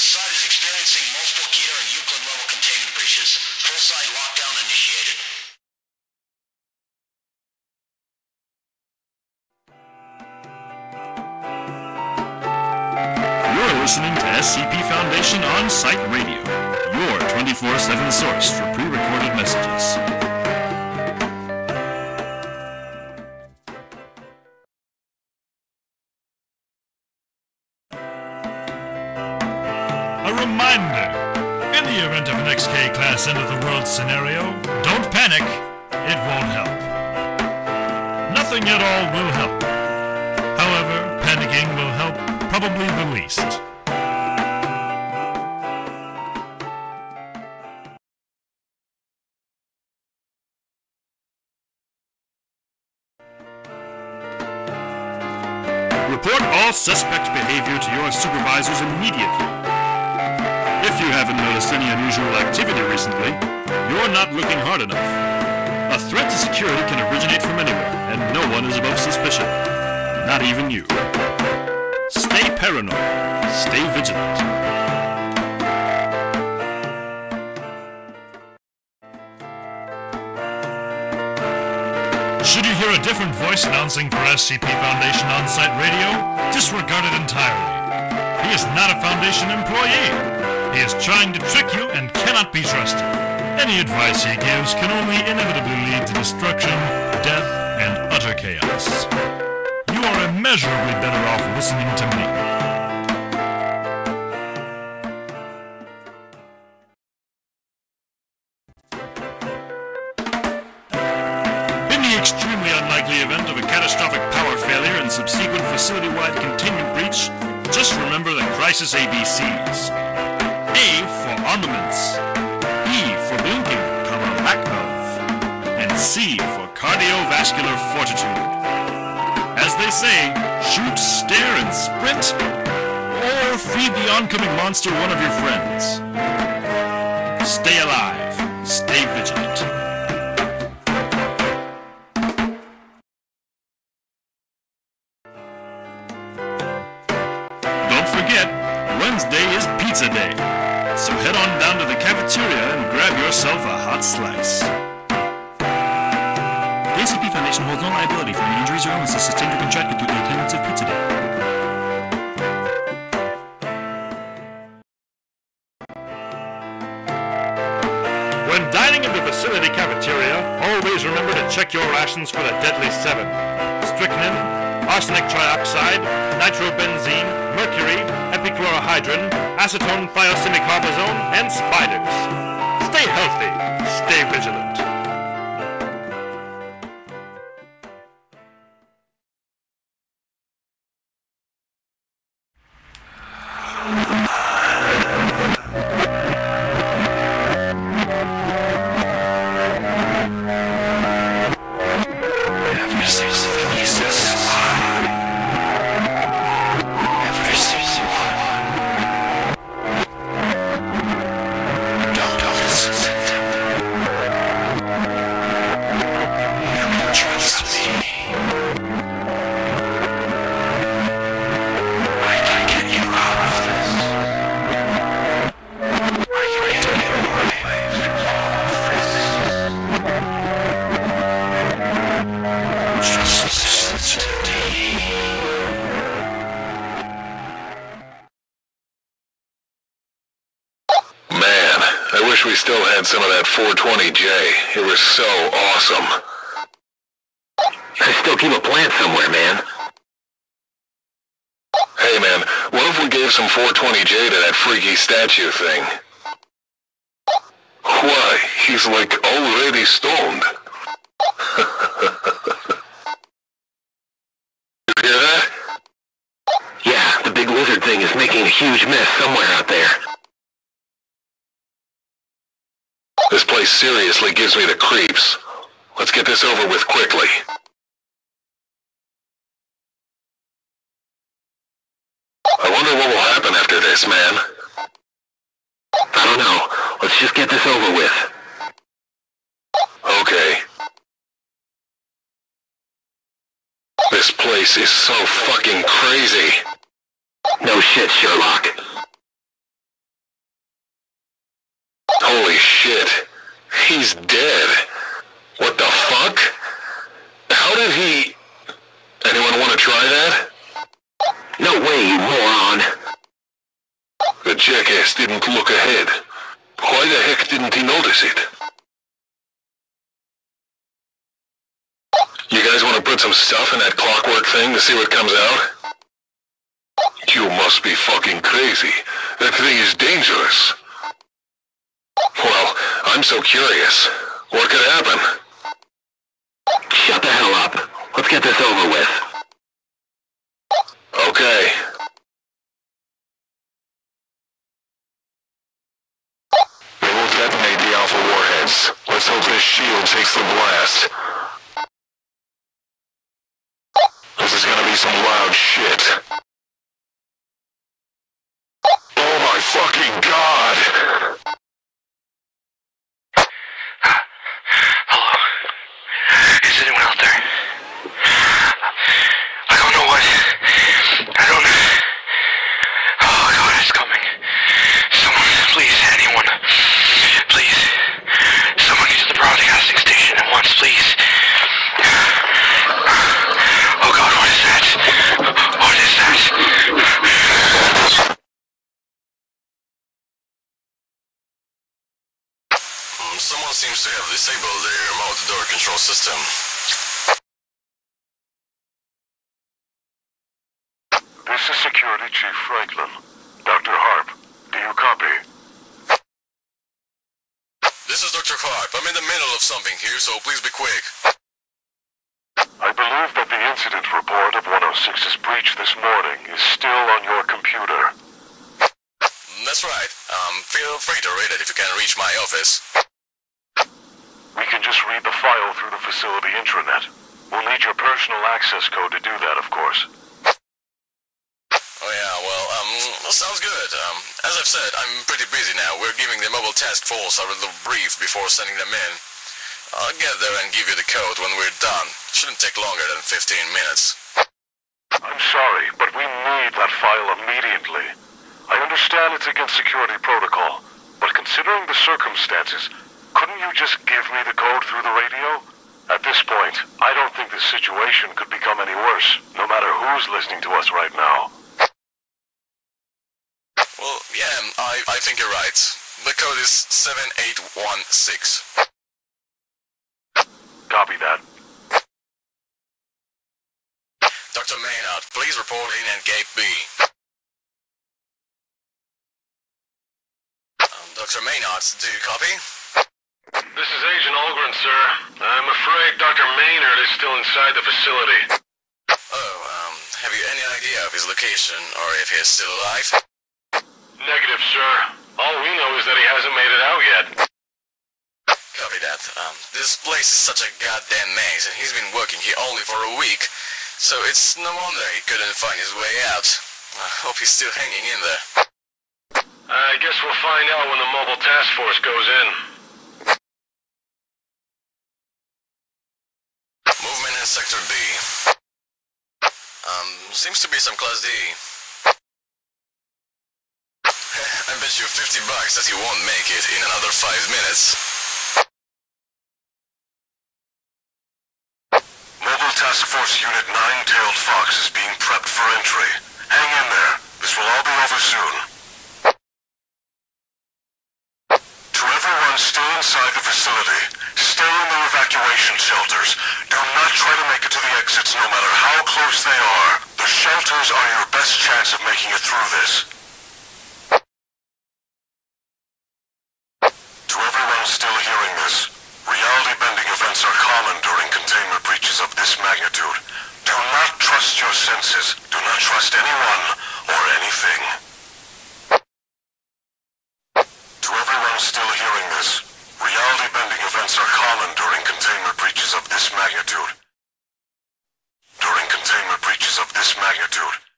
This site is experiencing multiple Keter and Euclid level containment breaches. Full site lockdown initiated. You're listening to SCP Foundation On Site Radio, your 24 7 source for pre recorded messages. Reminder in the event of an XK class end of the world scenario, don't panic, it won't help. Nothing at all will help. However, panicking will help probably the least. Report all suspect behavior to your supervisors immediately. If you haven't noticed any unusual activity recently, you're not looking hard enough. A threat to security can originate from anywhere, and no one is above suspicion. Not even you. Stay paranoid. Stay vigilant. Should you hear a different voice announcing for SCP Foundation on-site radio, disregard it entirely. He is not a Foundation employee. He is trying to trick you and cannot be trusted. Any advice he gives can only inevitably lead to destruction, death, and utter chaos. You are immeasurably better off listening to me. Armaments, B for blinking, comma, lack of, and C for cardiovascular fortitude. As they say, shoot, stare, and sprint, or feed the oncoming monster one of your friends. Stay alive, stay vigilant. A hot slice. The SCP Foundation holds no liability for any injuries or illnesses sustained or contracted through the attendance of Pizza Day. When dining in the facility cafeteria, always remember to check your rations for the deadly seven. Strychnine, arsenic trioxide, nitrobenzene, mercury, epichlorohydrin, acetone thiosemicarbazone, and spiders. Stay healthy, stay vigilant. Wish we still had some of that 420J. It was so awesome. I still keep a plant somewhere, man. Hey man, what if we gave some 420J to that freaky statue thing? Why, he's like already stoned. you hear that? Yeah, the big lizard thing is making a huge mess somewhere out there. This place seriously gives me the creeps. Let's get this over with quickly. I wonder what will happen after this, man. I don't know. Let's just get this over with. Okay. This place is so fucking crazy. No shit, Sherlock. Holy shit. He's dead. What the fuck? How did he... Anyone want to try that? No way, you moron. The jackass didn't look ahead. Why the heck didn't he notice it? You guys want to put some stuff in that clockwork thing to see what comes out? You must be fucking crazy. That thing is dangerous. Curious. What could happen? Shut the hell up. Let's get this over with. Okay. They will detonate the Alpha warheads. Let's hope this shield takes the blast. This is gonna be some loud shit. Oh my fucking god! Hello? Is anyone out there? I don't know what. I don't. Oh God, it's coming. Someone, please, anyone, please. Someone get to the broadcasting station at once, please. Oh God, what is that? What is that? Seems to have disabled the remote door control system. This is Security Chief Franklin. Dr. Harp, do you copy? This is Dr. Harp. I'm in the middle of something here, so please be quick. I believe that the incident report of 106's breach this morning is still on your computer. That's right. Um, feel free to read it if you can reach my office. Just read the file through the facility intranet. We'll need your personal access code to do that, of course. Oh yeah, well, um, sounds good. Um, as I've said, I'm pretty busy now. We're giving the mobile task force a little brief before sending them in. I'll get there and give you the code when we're done. Shouldn't take longer than 15 minutes. I'm sorry, but we need that file immediately. I understand it's against security protocol, but considering the circumstances, you just give me the code through the radio? At this point, I don't think the situation could become any worse, no matter who's listening to us right now. Well, yeah, I, I think you're right. The code is 7816. Copy that. Dr. Maynard, please report in at Gate B. Um, Dr. Maynard, do you copy? This is Agent Ulgrin, sir. I'm afraid Dr. Maynard is still inside the facility. Oh, um, have you any idea of his location, or if he is still alive? Negative, sir. All we know is that he hasn't made it out yet. Copy that. Um, this place is such a goddamn maze, and he's been working here only for a week, so it's no wonder he couldn't find his way out. I hope he's still hanging in there. I guess we'll find out when the mobile task force goes in. Movement in Sector B. Um, seems to be some Class D. I bet you 50 bucks that he won't make it in another 5 minutes. Mobile Task Force Unit 9-Tailed Fox is being prepped for entry. Hang in there. This will all be over soon. To everyone still inside the facility, stay in the evacuation shelters. Do not try to make it to the exits no matter how close they are. The shelters are your best chance of making it through this. To everyone still hearing this, reality-bending events are common during containment breaches of this magnitude. Do not trust your senses. Do not trust anyone or anything. fallen during containment breaches of this magnitude. During containment breaches of this magnitude.